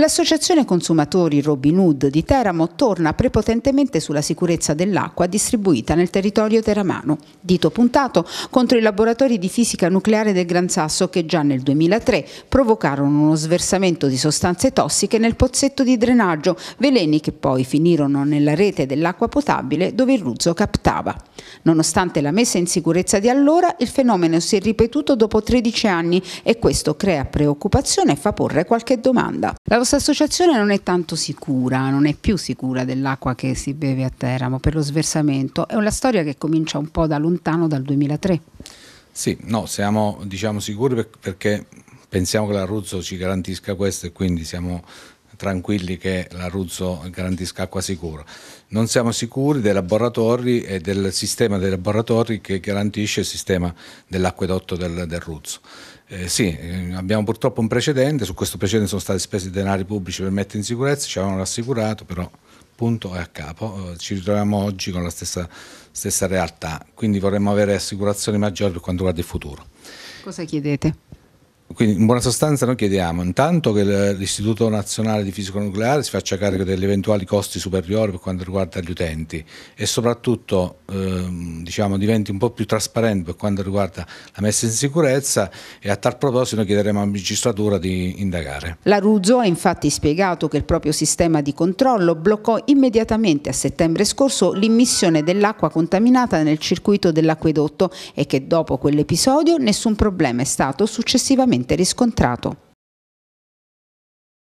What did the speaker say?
L'associazione consumatori Robin Hood di Teramo torna prepotentemente sulla sicurezza dell'acqua distribuita nel territorio teramano. Dito puntato contro i laboratori di fisica nucleare del Gran Sasso che già nel 2003 provocarono uno sversamento di sostanze tossiche nel pozzetto di drenaggio, veleni che poi finirono nella rete dell'acqua potabile dove il Ruzzo captava. Nonostante la messa in sicurezza di allora, il fenomeno si è ripetuto dopo 13 anni e questo crea preoccupazione e fa porre qualche domanda. La questa associazione non è tanto sicura, non è più sicura dell'acqua che si beve a Teramo per lo sversamento. È una storia che comincia un po' da lontano, dal 2003. Sì, no, siamo diciamo, sicuri perché pensiamo che l'Arruzzo ci garantisca questo e quindi siamo tranquilli che l'Arruzzo garantisca acqua sicura. Non siamo sicuri dei laboratori e del sistema dei laboratori che garantisce il sistema dell'acquedotto del, del Ruzzo. Eh, sì, eh, abbiamo purtroppo un precedente, su questo precedente sono stati spesi denari pubblici per mettere in sicurezza, ci avevano rassicurato, però punto è a capo, eh, ci ritroviamo oggi con la stessa, stessa realtà, quindi vorremmo avere assicurazioni maggiori per quanto riguarda il futuro. Cosa chiedete? Quindi in buona sostanza noi chiediamo intanto che l'Istituto Nazionale di Fisica Nucleare si faccia carico degli eventuali costi superiori per quanto riguarda gli utenti e soprattutto ehm, diciamo, diventi un po' più trasparente per quanto riguarda la messa in sicurezza e a tal proposito noi chiederemo alla magistratura di indagare. La Ruzzo ha infatti spiegato che il proprio sistema di controllo bloccò immediatamente a settembre scorso l'immissione dell'acqua contaminata nel circuito dell'acquedotto e che dopo quell'episodio nessun problema è stato successivamente riscontrato.